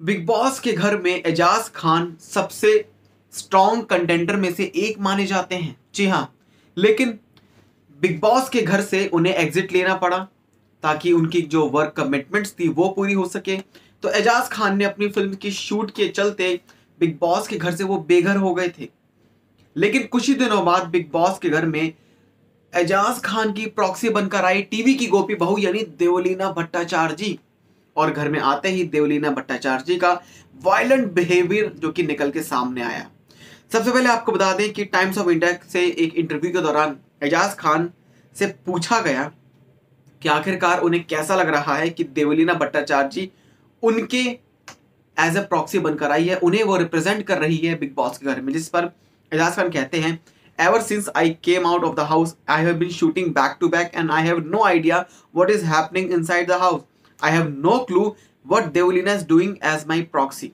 Big boss के घर में एजाज खान सबसे स्ट्रॉन्ग कंटेंडर में से एक माने जाते हैं। जी हाँ लेकिन बिग बॉस के घर से उन्हें एग्जिट लेना पड़ा ताकि उनकी जो वर्क कमिटमेंट्स थी वो पूरी हो सके। तो एजाज खान ने अपनी फ़िल्म की शूट के चलते बिग बॉस के घर से वो बेघर हो गए थे। लेकिन कुछ ही दिनों बाद बिग बॉस के घर में एजाज खान की प्रॉक्सी बनकर आई टीवी की गोपी बहू यानी देवलीना भट्टाचार्य जी। और घर में आते ही देवलीना भट्टाचार्य जी का वायलेंट बिहेवियर जो कि निकल के सामने आया सबसे पहले आपको बता दें कि टाइम्स ऑफ़ इंडिया से एक इंटरव्यू के दौरान एजाज खान से पूछा गया कि आखिरकार उन्हें कैसा लग रहा है कि देवलीना भट्टाचार्य जी उनके एज ए प्रॉक्सी बनकर आई है उन्हें वो रिप्रेजेंट कर रही है बिग बॉस के घर में जिस पर एजाज खान कहते हैं ever since I came out of the house, I have been shooting back to back and I have no idea what is happening inside the house. I have no clue what Devoleena is doing as my proxy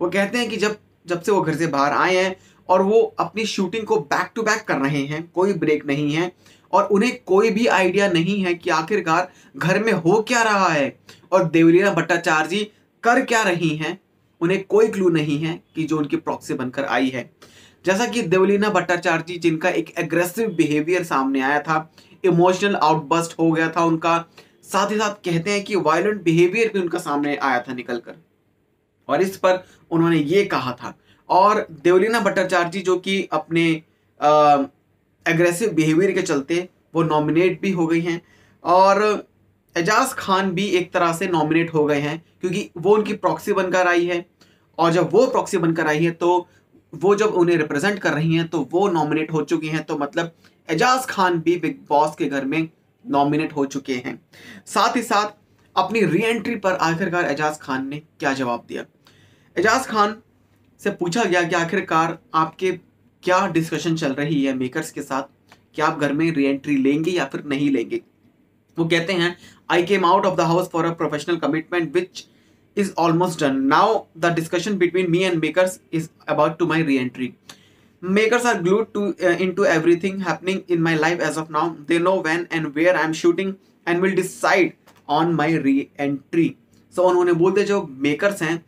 वो कहते हैं कि जब जब से वो घर से बाहर आए हैं और वो अपनी शूटिंग को बैक टू बैक कर रहे हैं, कोई ब्रेक नहीं है और उन्हें कोई भी आइडिया नहीं है कि आखिरकार घर में हो क्या रहा है और देवलीना भट्टाचार्य जी कर क्या रही हैं, उन्हें कोई क्लू नहीं है कि जो उनकी प्रॉक्सी बनकर आई है। जैसा कि देवलीना भट्टाचार्य जी जिनका एक एग्रेसिव बिहेवियर सामने आया था इमोशनल आउटबस्ट हो गया था उनका साथ ही साथ कहते हैं कि वायलेंट बिहेवियर भी उनका सामने आया था निकल कर और इस पर उन्होंने ये कहा था। और देवलीना भट्टाचार्य जी जो कि अपने एग्रेसिव बिहेवियर के चलते वो नॉमिनेट भी हो गई हैं। और एजाज खान भी एक तरह से नॉमिनेट हो गए हैं, क्योंकि वो उनकी प्रॉक्सी बनकर आई है। और जब वो प्रॉक्सी बनकर आई है तो वो जब उन्हें रिप्रेजेंट कर रही हैं तो वो नॉमिनेट हो चुकी हैं। तो मतलब एजाज खान भी बिग बॉस के घर में नॉमिनेट हो चुके हैं। साथ ही साथ अपनी री एंट्री पर आखिरकार एजाज खान ने क्या जवाब दिया? एजाज खान से पूछा गया कि आखिरकार आपके क्या डिस्कशन चल रही है मेकर्स के साथ? कि आप घर में री एंट्री लेंगे या फिर नहीं लेंगे? वो कहते हैं I came out of the house for a professional commitment which is almost done now the discussion between me and makers is about to my re-entry. Makers are glued to uh, into everything happening in my life as of now. They know when and where I'm shooting and will decide on my re-entry. So उन्होंने बोलते जो makers हैं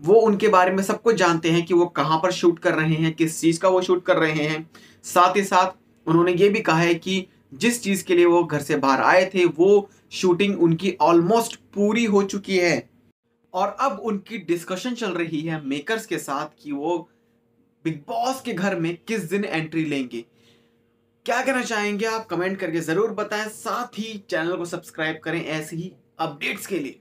वो उनके बारे में सब कुछ जानते हैं कि वो कहाँ पर शूट कर रहे हैं किस चीज़ का वो शूट कर रहे हैं साथ ही साथ उन्होंने ये भी कहा है कि जिस चीज़ के लिए वो घर से बाहर आए थे वो शूटिंग उनकी ऑलमोस्ट पूरी हो चुकी है और अब उनकी डिस्कशन चल रही है मेकर्स के साथ कि वो बिग बॉस के घर में किस दिन एंट्री लेंगे? क्या कहना चाहेंगे आप? कमेंट करके ज़रूर बताएँ। साथ ही चैनल को सब्सक्राइब करें ऐसे ही अपडेट्स के लिए।